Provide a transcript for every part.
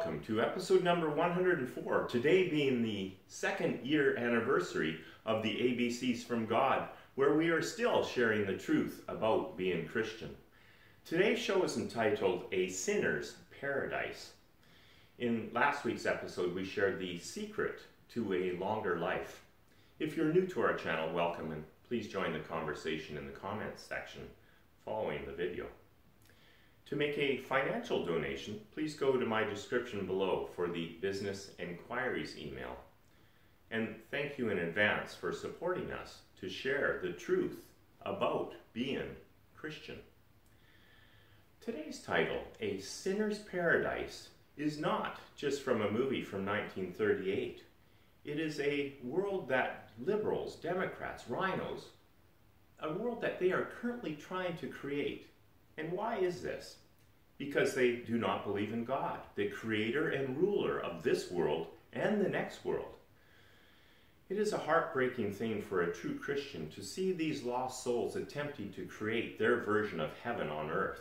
welcome to episode number 104. Today being the second year anniversary of the ABCs from God, where we are still sharing the truth about being Christian. Today's show is entitled A Sinner's Paradise. In last week's episode, we shared the secret to a longer life. If you're new to our channel, welcome and please join the conversation in the comments section following the video. To make a financial donation, please go to my description below for the business Inquiries email. And thank you in advance for supporting us to share the truth about being Christian. Today's title, A Sinner's Paradise, is not just from a movie from 1938. It is a world that liberals, Democrats, RINOs, a world that they are currently trying to create. And why is this? because they do not believe in God, the creator and ruler of this world and the next world. It is a heartbreaking thing for a true Christian to see these lost souls attempting to create their version of heaven on earth.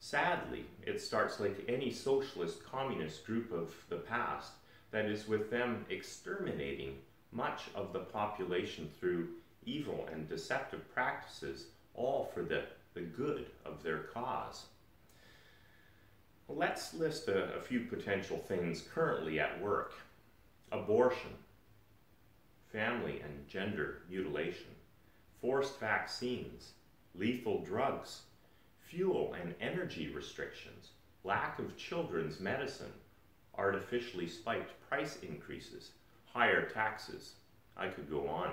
Sadly, it starts like any socialist communist group of the past, that is, with them exterminating much of the population through evil and deceptive practices, all for the, the good of their cause. Let's list a, a few potential things currently at work. Abortion, family and gender mutilation, forced vaccines, lethal drugs, fuel and energy restrictions, lack of children's medicine, artificially spiked price increases, higher taxes. I could go on.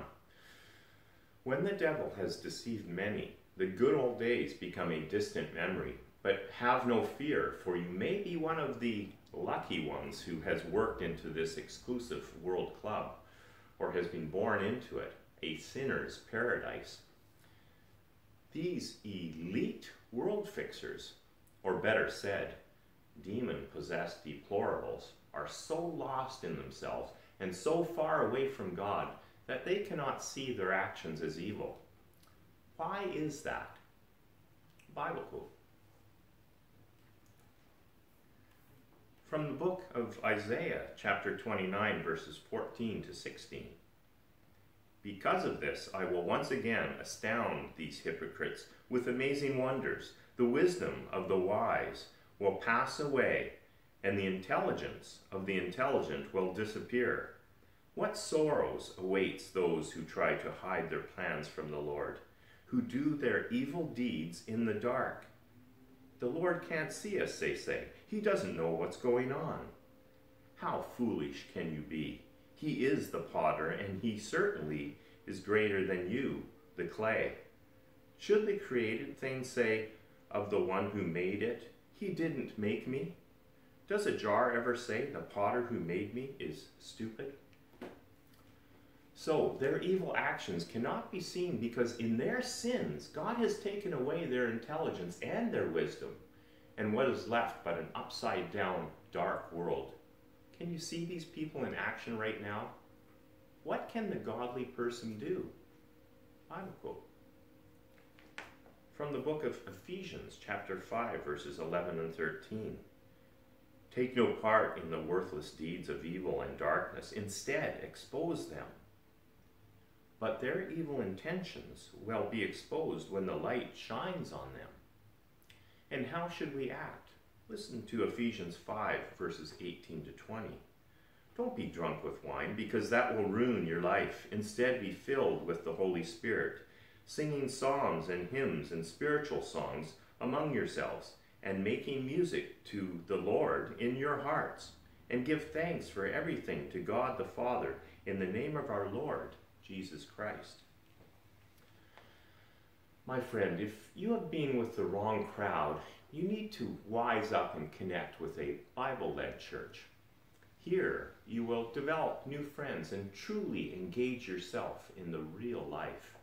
When the devil has deceived many, the good old days become a distant memory but have no fear, for you may be one of the lucky ones who has worked into this exclusive world club or has been born into it, a sinner's paradise. These elite world fixers, or better said, demon possessed deplorables, are so lost in themselves and so far away from God that they cannot see their actions as evil. Why is that? Bible quote. From the book of Isaiah, chapter 29, verses 14 to 16. Because of this, I will once again astound these hypocrites with amazing wonders. The wisdom of the wise will pass away, and the intelligence of the intelligent will disappear. What sorrows awaits those who try to hide their plans from the Lord, who do their evil deeds in the dark? The Lord can't see us, they say. He doesn't know what's going on. How foolish can you be? He is the potter, and he certainly is greater than you, the clay. Should the created thing say of the one who made it, He didn't make me? Does a jar ever say, The potter who made me is stupid? So their evil actions cannot be seen because in their sins, God has taken away their intelligence and their wisdom, and what is left but an upside down, dark world. Can you see these people in action right now? What can the godly person do? Bible quote. From the book of Ephesians, chapter 5, verses 11 and 13. Take no part in the worthless deeds of evil and darkness. Instead, expose them but their evil intentions will be exposed when the light shines on them. And how should we act? Listen to Ephesians 5, verses 18 to 20. Don't be drunk with wine, because that will ruin your life. Instead, be filled with the Holy Spirit, singing psalms and hymns and spiritual songs among yourselves, and making music to the Lord in your hearts. And give thanks for everything to God the Father in the name of our Lord Jesus Christ. My friend, if you have been with the wrong crowd, you need to wise up and connect with a Bible led church. Here, you will develop new friends and truly engage yourself in the real life.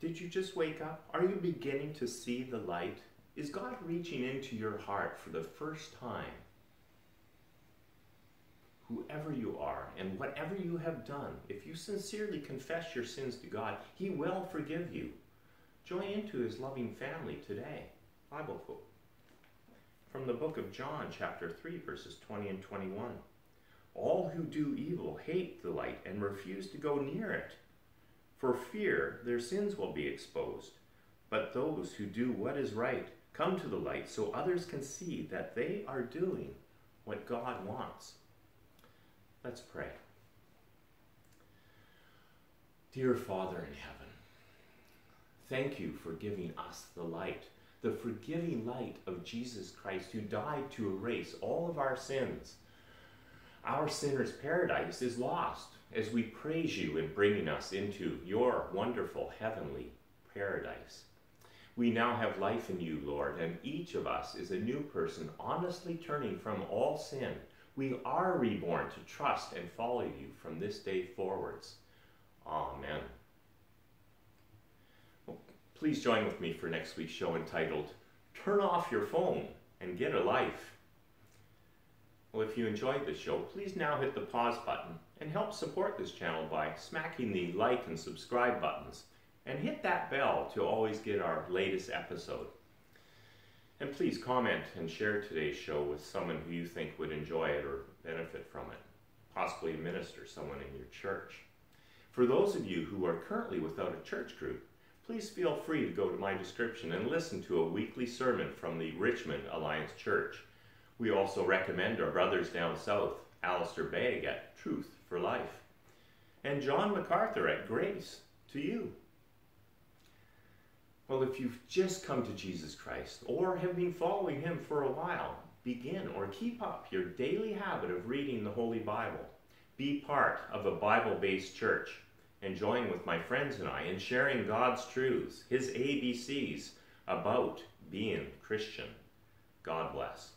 Did you just wake up? Are you beginning to see the light? Is God reaching into your heart for the first time? Whoever you are and whatever you have done, if you sincerely confess your sins to God, He will forgive you. Join into His loving family today. Bible quote. from the book of John, chapter 3, verses 20 and 21. All who do evil hate the light and refuse to go near it. For fear their sins will be exposed. But those who do what is right come to the light so others can see that they are doing what God wants. Let's pray. Dear Father in heaven, thank you for giving us the light, the forgiving light of Jesus Christ who died to erase all of our sins. Our sinner's paradise is lost as we praise you in bringing us into your wonderful heavenly paradise. We now have life in you, Lord, and each of us is a new person, honestly turning from all sin. We are reborn to trust and follow you from this day forwards. Amen. Well, please join with me for next week's show entitled Turn Off Your Phone and Get a Life. Well, if you enjoyed the show, please now hit the pause button and help support this channel by smacking the like and subscribe buttons and hit that bell to always get our latest episode. And please comment and share today's show with someone who you think would enjoy it or benefit from it, possibly a minister, someone in your church. For those of you who are currently without a church group, please feel free to go to my description and listen to a weekly sermon from the Richmond Alliance Church. We also recommend our brothers down south, Alistair Begg at Truth for Life, and John MacArthur at Grace to you. Well, if you've just come to Jesus Christ or have been following him for a while, begin or keep up your daily habit of reading the Holy Bible. Be part of a Bible based church and join with my friends and I in sharing God's truths, his ABCs about being Christian. God bless.